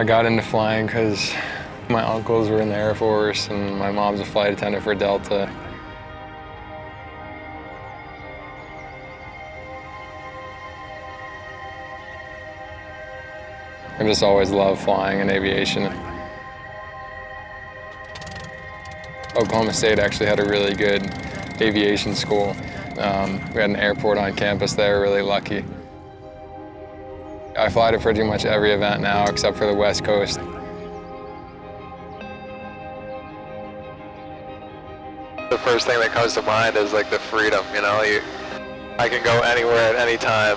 I got into flying because my uncles were in the Air Force and my mom's a flight attendant for Delta. I just always loved flying and aviation. Oklahoma State actually had a really good aviation school. Um, we had an airport on campus there, really lucky. I fly to pretty much every event now except for the West Coast. The first thing that comes to mind is like the freedom, you know, you, I can go anywhere at any time.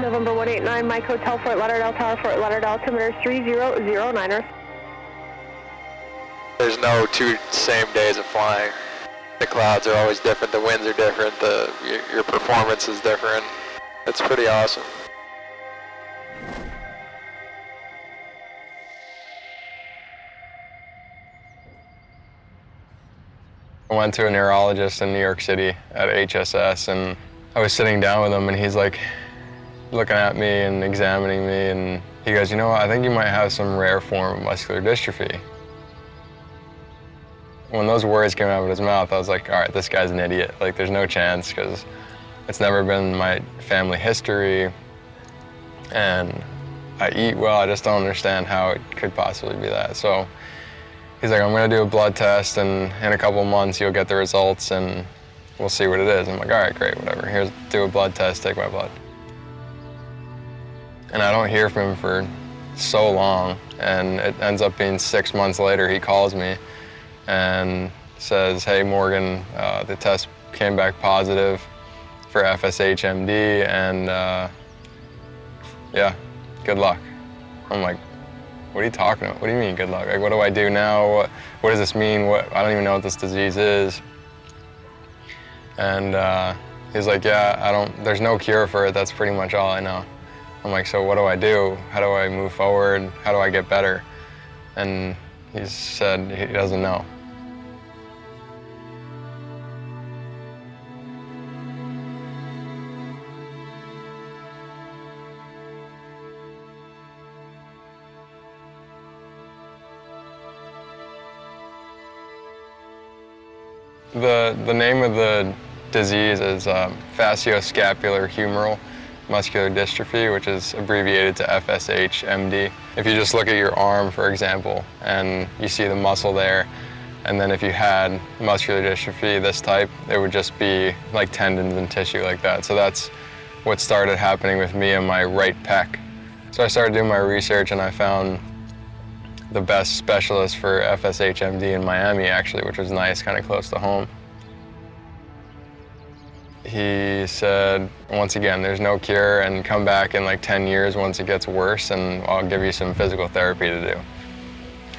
November 189, Mike Hotel, Fort Lauderdale Tower, Fort Lauderdale, altimeter 3009er. There's no two same days of flying. The clouds are always different, the winds are different, the, your, your performance is different. It's pretty awesome. I went to a neurologist in New York City at HSS and I was sitting down with him and he's like looking at me and examining me and he goes, you know what, I think you might have some rare form of muscular dystrophy. When those words came out of his mouth, I was like, all right, this guy's an idiot. Like, there's no chance because it's never been my family history and I eat well. I just don't understand how it could possibly be that. So he's like, I'm gonna do a blood test and in a couple months you'll get the results and we'll see what it is. I'm like, all right, great, whatever. Here's, do a blood test, take my blood. And I don't hear from him for so long and it ends up being six months later, he calls me and says, hey, Morgan, uh, the test came back positive for FSHMD and uh, yeah, good luck. I'm like, what are you talking about? What do you mean good luck? Like, what do I do now? What, what does this mean? What, I don't even know what this disease is. And uh, he's like, yeah, I don't, there's no cure for it. That's pretty much all I know. I'm like, so what do I do? How do I move forward? How do I get better? And he said he doesn't know. The, the name of the disease is um, facioscapular humeral muscular dystrophy, which is abbreviated to FSH-MD. If you just look at your arm, for example, and you see the muscle there, and then if you had muscular dystrophy, this type, it would just be like tendons and tissue like that. So that's what started happening with me and my right pec. So I started doing my research and I found the best specialist for FSH-MD in Miami, actually, which was nice, kind of close to home. He said, once again, there's no cure and come back in like 10 years once it gets worse and I'll give you some physical therapy to do.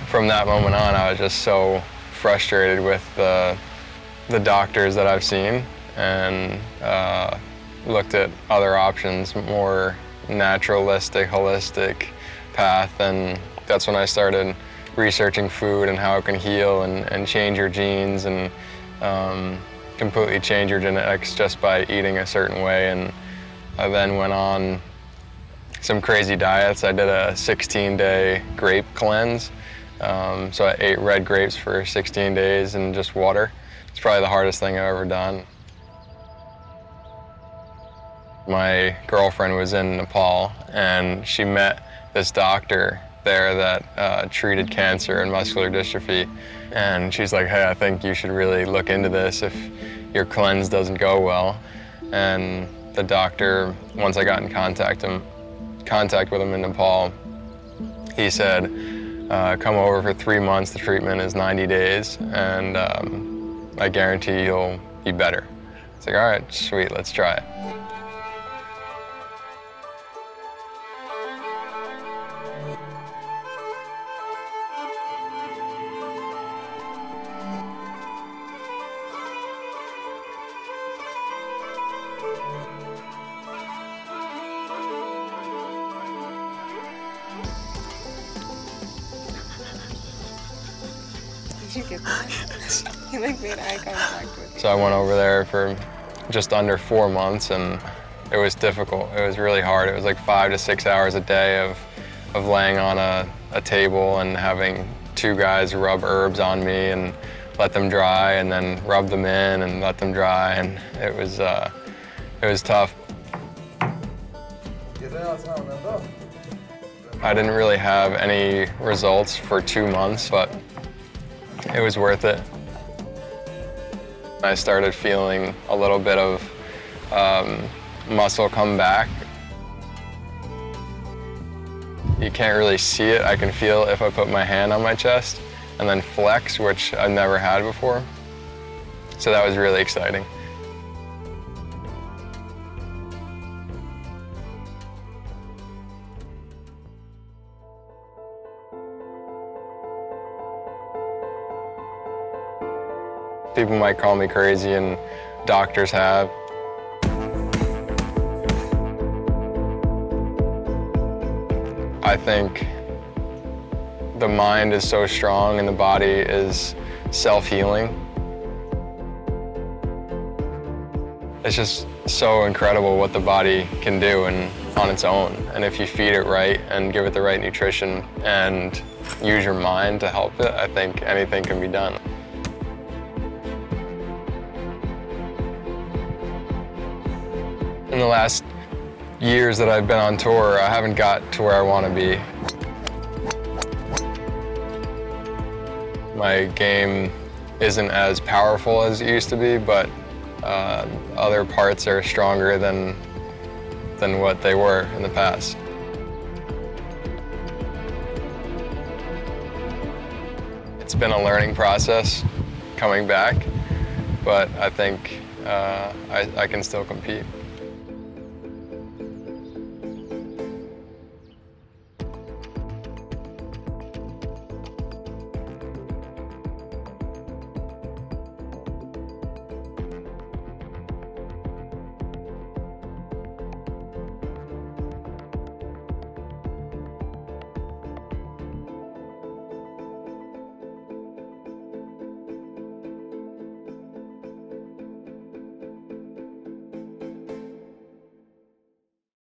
From that moment on, I was just so frustrated with the, the doctors that I've seen and uh, looked at other options, more naturalistic, holistic path and that's when I started researching food and how it can heal and, and change your genes and um, completely change your genetics just by eating a certain way. And I then went on some crazy diets. I did a 16-day grape cleanse. Um, so I ate red grapes for 16 days and just water. It's probably the hardest thing I've ever done. My girlfriend was in Nepal and she met this doctor there that uh, treated cancer and muscular dystrophy. And she's like, hey, I think you should really look into this if your cleanse doesn't go well. And the doctor, once I got in contact, him, contact with him in Nepal, he said, uh, come over for three months, the treatment is 90 days, and um, I guarantee you'll be better. It's like, all right, sweet, let's try it. You get that? he like made eye contact with you. So I went over there for just under four months and it was difficult. It was really hard. It was like five to six hours a day of, of laying on a, a table and having two guys rub herbs on me and let them dry and then rub them in and let them dry and it was, uh, it was tough. I didn't really have any results for two months, but it was worth it. I started feeling a little bit of um, muscle come back. You can't really see it. I can feel if I put my hand on my chest and then flex, which I've never had before. So that was really exciting. People might call me crazy and doctors have. I think the mind is so strong and the body is self-healing. It's just so incredible what the body can do and on its own. And if you feed it right and give it the right nutrition and use your mind to help it, I think anything can be done. The last years that I've been on tour, I haven't got to where I want to be. My game isn't as powerful as it used to be, but uh, other parts are stronger than, than what they were in the past. It's been a learning process coming back, but I think uh, I, I can still compete.